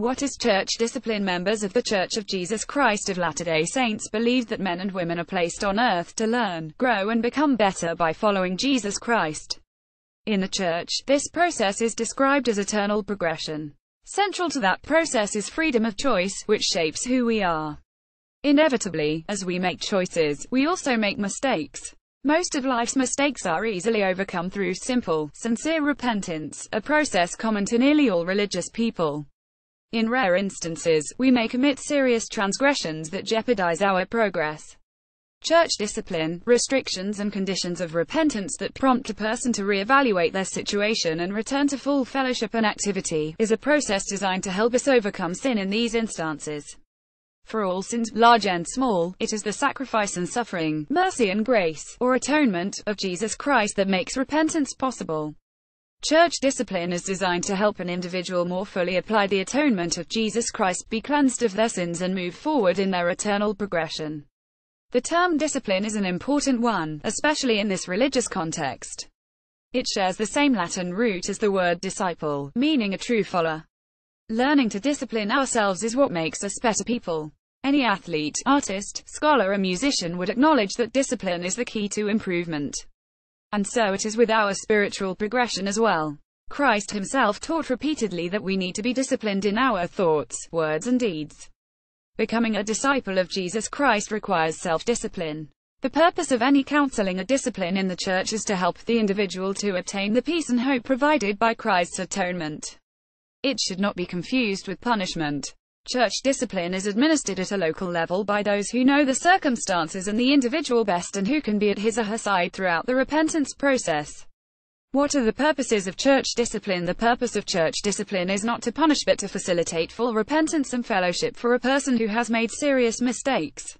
What is church discipline? Members of the Church of Jesus Christ of Latter-day Saints believe that men and women are placed on earth to learn, grow and become better by following Jesus Christ. In the Church, this process is described as eternal progression. Central to that process is freedom of choice, which shapes who we are. Inevitably, as we make choices, we also make mistakes. Most of life's mistakes are easily overcome through simple, sincere repentance, a process common to nearly all religious people. In rare instances, we may commit serious transgressions that jeopardize our progress. Church discipline, restrictions and conditions of repentance that prompt a person to re-evaluate their situation and return to full fellowship and activity, is a process designed to help us overcome sin in these instances. For all sins, large and small, it is the sacrifice and suffering, mercy and grace, or atonement, of Jesus Christ that makes repentance possible. Church discipline is designed to help an individual more fully apply the atonement of Jesus Christ, be cleansed of their sins and move forward in their eternal progression. The term discipline is an important one, especially in this religious context. It shares the same Latin root as the word disciple, meaning a true follower. Learning to discipline ourselves is what makes us better people. Any athlete, artist, scholar or musician would acknowledge that discipline is the key to improvement. And so it is with our spiritual progression as well. Christ himself taught repeatedly that we need to be disciplined in our thoughts, words and deeds. Becoming a disciple of Jesus Christ requires self-discipline. The purpose of any counseling or discipline in the church is to help the individual to obtain the peace and hope provided by Christ's atonement. It should not be confused with punishment. Church discipline is administered at a local level by those who know the circumstances and the individual best and who can be at his or her side throughout the repentance process. What are the purposes of church discipline? The purpose of church discipline is not to punish but to facilitate full repentance and fellowship for a person who has made serious mistakes.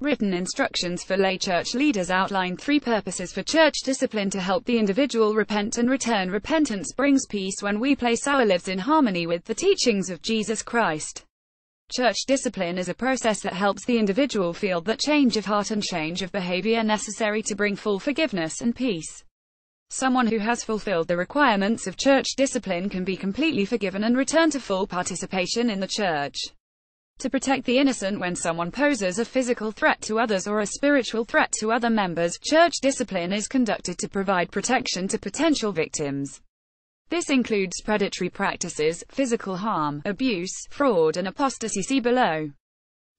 Written instructions for lay church leaders outline three purposes for church discipline to help the individual repent and return. Repentance brings peace when we place our lives in harmony with the teachings of Jesus Christ. Church discipline is a process that helps the individual feel that change of heart and change of behavior necessary to bring full forgiveness and peace. Someone who has fulfilled the requirements of church discipline can be completely forgiven and return to full participation in the church. To protect the innocent when someone poses a physical threat to others or a spiritual threat to other members, church discipline is conducted to provide protection to potential victims. This includes predatory practices, physical harm, abuse, fraud and apostasy see below.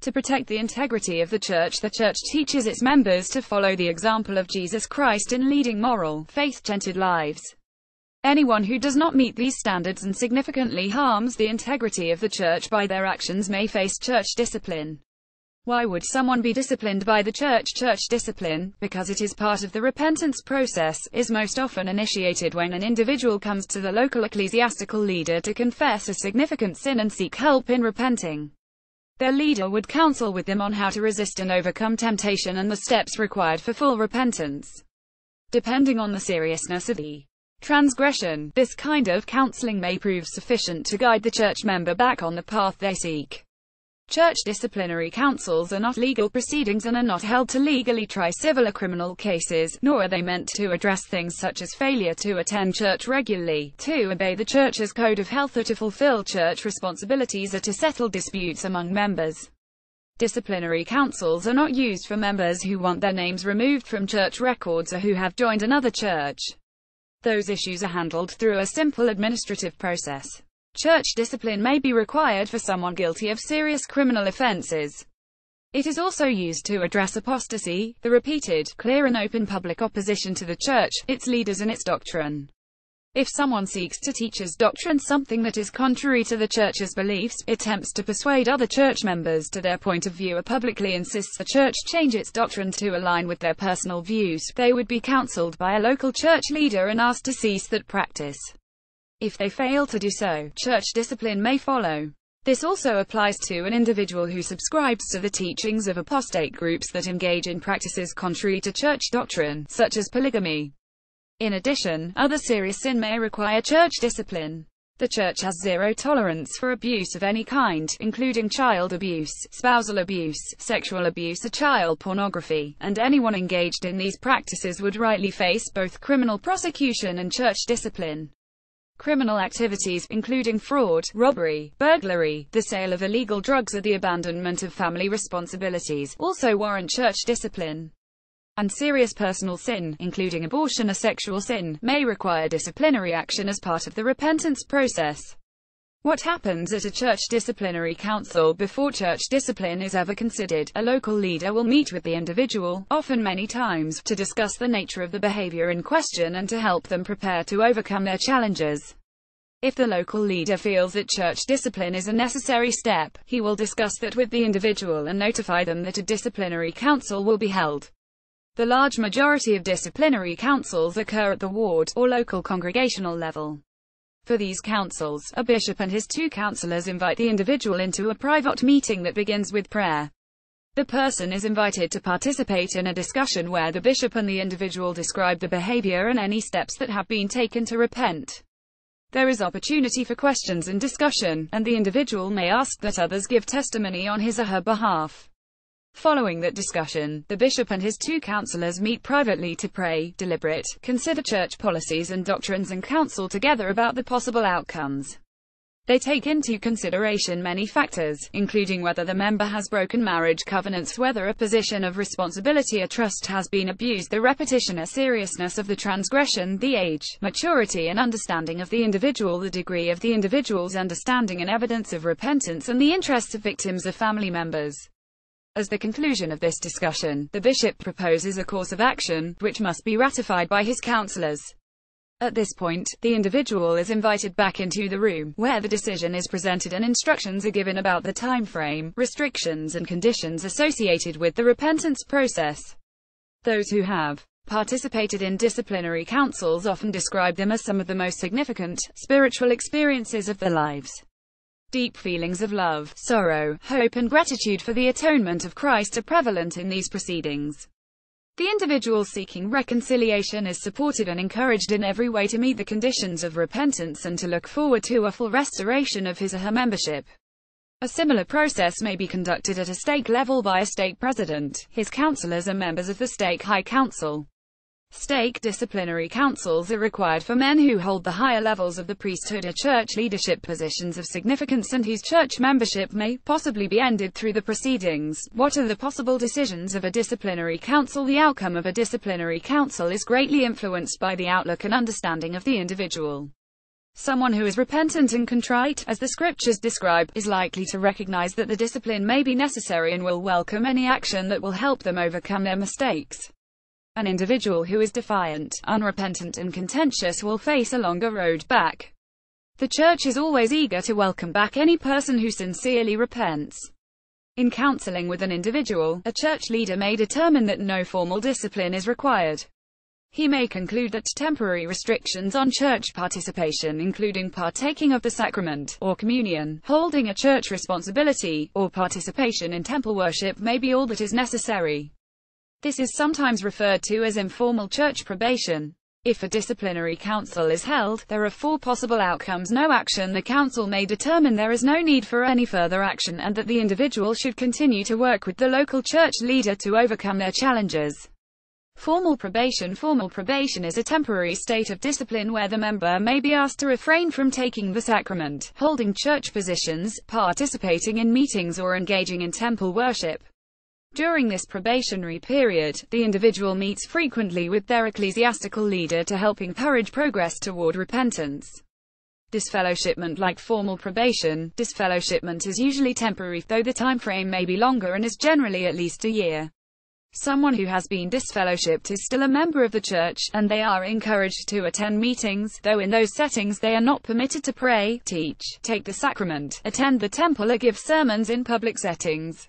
To protect the integrity of the Church the Church teaches its members to follow the example of Jesus Christ in leading moral, faith-centered lives. Anyone who does not meet these standards and significantly harms the integrity of the Church by their actions may face church discipline. Why would someone be disciplined by the church? Church discipline, because it is part of the repentance process, is most often initiated when an individual comes to the local ecclesiastical leader to confess a significant sin and seek help in repenting. Their leader would counsel with them on how to resist and overcome temptation and the steps required for full repentance. Depending on the seriousness of the transgression, this kind of counseling may prove sufficient to guide the church member back on the path they seek. Church disciplinary councils are not legal proceedings and are not held to legally try civil or criminal cases, nor are they meant to address things such as failure to attend church regularly, to obey the church's code of health or to fulfill church responsibilities or to settle disputes among members. Disciplinary councils are not used for members who want their names removed from church records or who have joined another church. Those issues are handled through a simple administrative process. Church discipline may be required for someone guilty of serious criminal offenses. It is also used to address apostasy, the repeated, clear and open public opposition to the Church, its leaders and its doctrine. If someone seeks to teach as doctrine something that is contrary to the Church's beliefs, attempts to persuade other church members to their point of view or publicly insists the Church change its doctrine to align with their personal views, they would be counseled by a local church leader and asked to cease that practice. If they fail to do so, church discipline may follow. This also applies to an individual who subscribes to the teachings of apostate groups that engage in practices contrary to church doctrine, such as polygamy. In addition, other serious sin may require church discipline. The church has zero tolerance for abuse of any kind, including child abuse, spousal abuse, sexual abuse or child pornography, and anyone engaged in these practices would rightly face both criminal prosecution and church discipline. Criminal activities, including fraud, robbery, burglary, the sale of illegal drugs or the abandonment of family responsibilities, also warrant church discipline. And serious personal sin, including abortion or sexual sin, may require disciplinary action as part of the repentance process. What happens at a church disciplinary council before church discipline is ever considered? A local leader will meet with the individual, often many times, to discuss the nature of the behavior in question and to help them prepare to overcome their challenges. If the local leader feels that church discipline is a necessary step, he will discuss that with the individual and notify them that a disciplinary council will be held. The large majority of disciplinary councils occur at the ward, or local congregational level. For these councils, a bishop and his two counselors invite the individual into a private meeting that begins with prayer. The person is invited to participate in a discussion where the bishop and the individual describe the behavior and any steps that have been taken to repent. There is opportunity for questions and discussion, and the individual may ask that others give testimony on his or her behalf. Following that discussion, the bishop and his two counselors meet privately to pray, deliberate, consider church policies and doctrines and counsel together about the possible outcomes. They take into consideration many factors, including whether the member has broken marriage covenants, whether a position of responsibility or trust has been abused, the repetition or seriousness of the transgression, the age, maturity and understanding of the individual, the degree of the individual's understanding and evidence of repentance, and the interests of victims or family members. As the conclusion of this discussion, the bishop proposes a course of action, which must be ratified by his counselors. At this point, the individual is invited back into the room, where the decision is presented and instructions are given about the time frame, restrictions and conditions associated with the repentance process. Those who have participated in disciplinary councils often describe them as some of the most significant, spiritual experiences of their lives. Deep feelings of love, sorrow, hope and gratitude for the atonement of Christ are prevalent in these proceedings. The individual seeking reconciliation is supported and encouraged in every way to meet the conditions of repentance and to look forward to a full restoration of his or her membership. A similar process may be conducted at a stake level by a stake president. His counselors and members of the stake high council. Stake disciplinary councils are required for men who hold the higher levels of the priesthood or church leadership positions of significance and whose church membership may possibly be ended through the proceedings. What are the possible decisions of a disciplinary council? The outcome of a disciplinary council is greatly influenced by the outlook and understanding of the individual. Someone who is repentant and contrite, as the scriptures describe, is likely to recognize that the discipline may be necessary and will welcome any action that will help them overcome their mistakes. An individual who is defiant, unrepentant and contentious will face a longer road back. The church is always eager to welcome back any person who sincerely repents. In counseling with an individual, a church leader may determine that no formal discipline is required. He may conclude that temporary restrictions on church participation including partaking of the sacrament, or communion, holding a church responsibility, or participation in temple worship may be all that is necessary. This is sometimes referred to as informal church probation. If a disciplinary council is held, there are four possible outcomes. No action The council may determine there is no need for any further action and that the individual should continue to work with the local church leader to overcome their challenges. Formal probation Formal probation is a temporary state of discipline where the member may be asked to refrain from taking the sacrament, holding church positions, participating in meetings or engaging in temple worship. During this probationary period, the individual meets frequently with their ecclesiastical leader to help encourage progress toward repentance. Disfellowshipment Like formal probation, disfellowshipment is usually temporary, though the time frame may be longer and is generally at least a year. Someone who has been disfellowshipped is still a member of the church, and they are encouraged to attend meetings, though in those settings they are not permitted to pray, teach, take the sacrament, attend the temple or give sermons in public settings.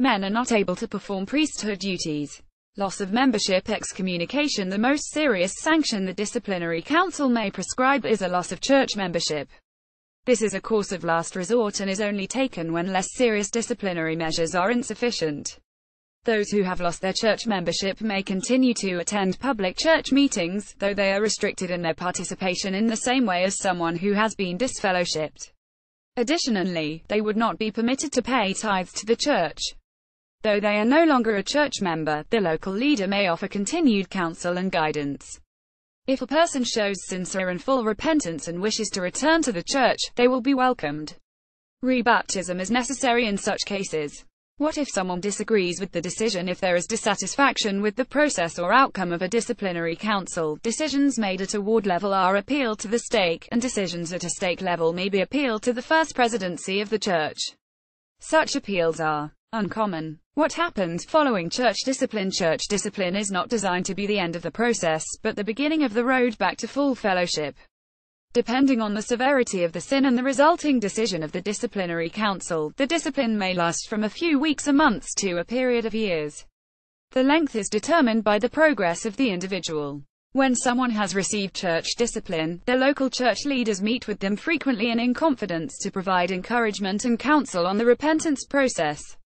Men are not able to perform priesthood duties. Loss of membership excommunication The most serious sanction the disciplinary council may prescribe is a loss of church membership. This is a course of last resort and is only taken when less serious disciplinary measures are insufficient. Those who have lost their church membership may continue to attend public church meetings, though they are restricted in their participation in the same way as someone who has been disfellowshipped. Additionally, they would not be permitted to pay tithes to the church. Though they are no longer a church member, the local leader may offer continued counsel and guidance. If a person shows sincere and full repentance and wishes to return to the church, they will be welcomed. Rebaptism is necessary in such cases. What if someone disagrees with the decision if there is dissatisfaction with the process or outcome of a disciplinary council? Decisions made at a ward level are appealed to the stake, and decisions at a stake level may be appealed to the first presidency of the church. Such appeals are uncommon. What happens following church discipline? Church discipline is not designed to be the end of the process, but the beginning of the road back to full fellowship. Depending on the severity of the sin and the resulting decision of the disciplinary council, the discipline may last from a few weeks or months to a period of years. The length is determined by the progress of the individual. When someone has received church discipline, the local church leaders meet with them frequently and in confidence to provide encouragement and counsel on the repentance process.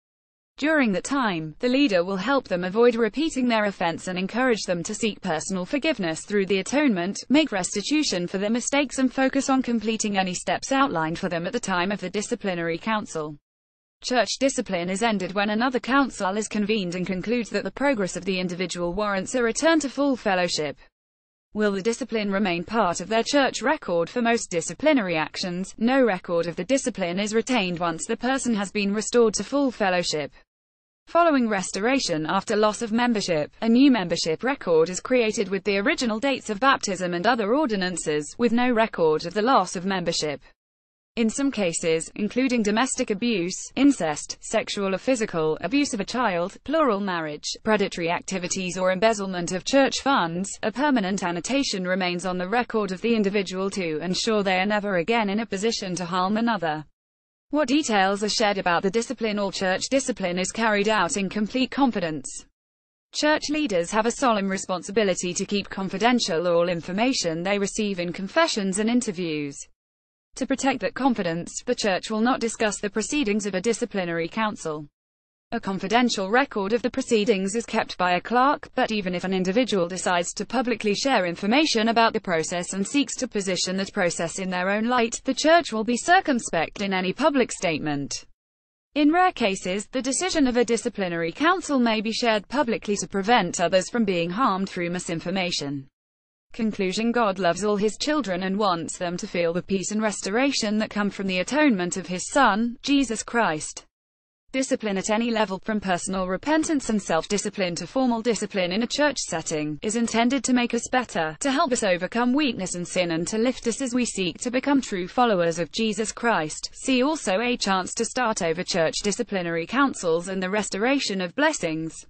During that time, the leader will help them avoid repeating their offense and encourage them to seek personal forgiveness through the atonement, make restitution for their mistakes and focus on completing any steps outlined for them at the time of the disciplinary council. Church discipline is ended when another council is convened and concludes that the progress of the individual warrants a return to full fellowship. Will the discipline remain part of their church record for most disciplinary actions? No record of the discipline is retained once the person has been restored to full fellowship. Following restoration after loss of membership, a new membership record is created with the original dates of baptism and other ordinances, with no record of the loss of membership. In some cases, including domestic abuse, incest, sexual or physical abuse of a child, plural marriage, predatory activities or embezzlement of church funds, a permanent annotation remains on the record of the individual to ensure they are never again in a position to harm another. What details are shared about the discipline or church discipline is carried out in complete confidence. Church leaders have a solemn responsibility to keep confidential all information they receive in confessions and interviews. To protect that confidence, the church will not discuss the proceedings of a disciplinary council. A confidential record of the proceedings is kept by a clerk, but even if an individual decides to publicly share information about the process and seeks to position that process in their own light, the church will be circumspect in any public statement. In rare cases, the decision of a disciplinary council may be shared publicly to prevent others from being harmed through misinformation. Conclusion God loves all his children and wants them to feel the peace and restoration that come from the atonement of his Son, Jesus Christ. Discipline at any level, from personal repentance and self-discipline to formal discipline in a church setting, is intended to make us better, to help us overcome weakness and sin and to lift us as we seek to become true followers of Jesus Christ. See also a chance to start over church disciplinary councils and the restoration of blessings.